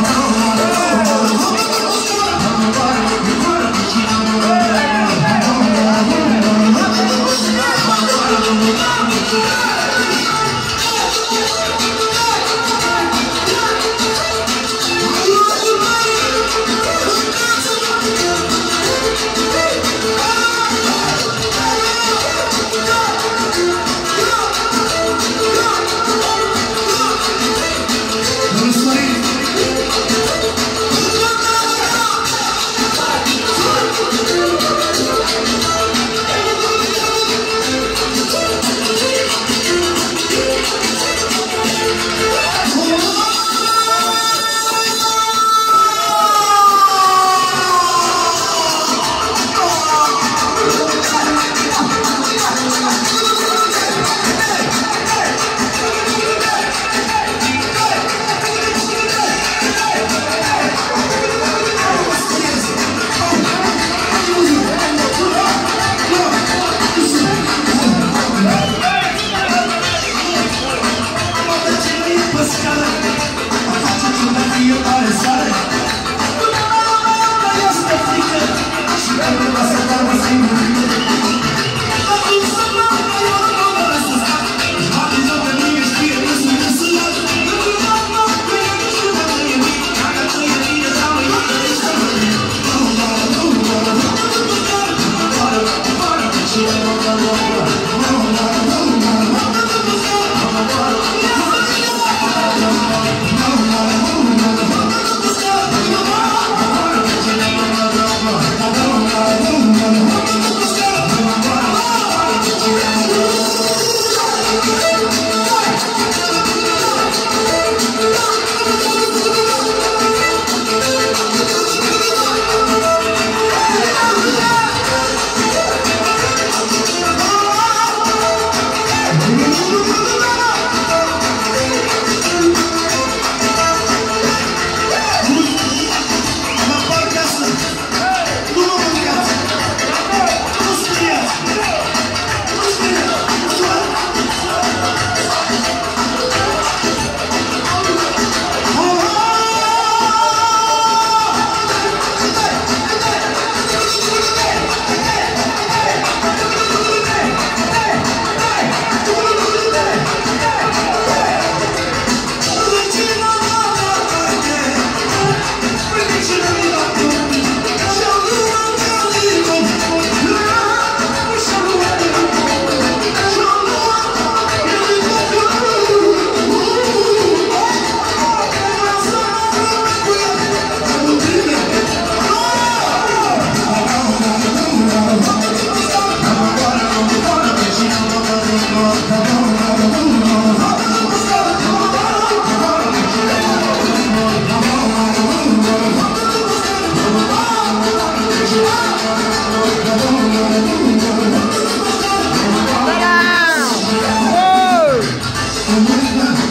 Oh,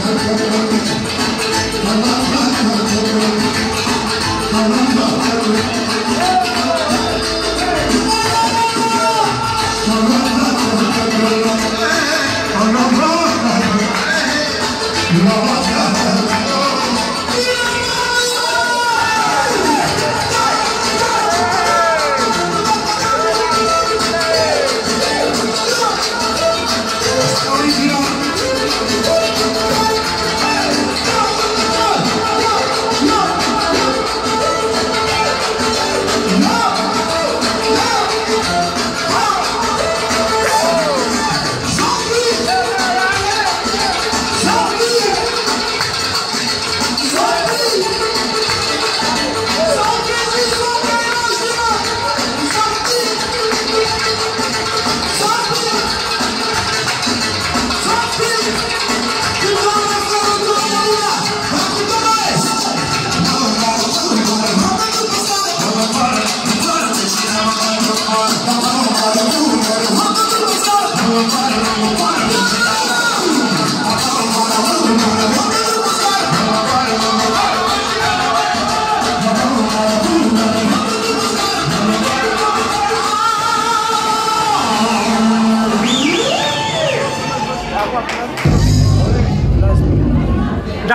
Daniel kameraman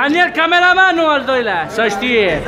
دانيال كاميرا مان والدولا ساشتيه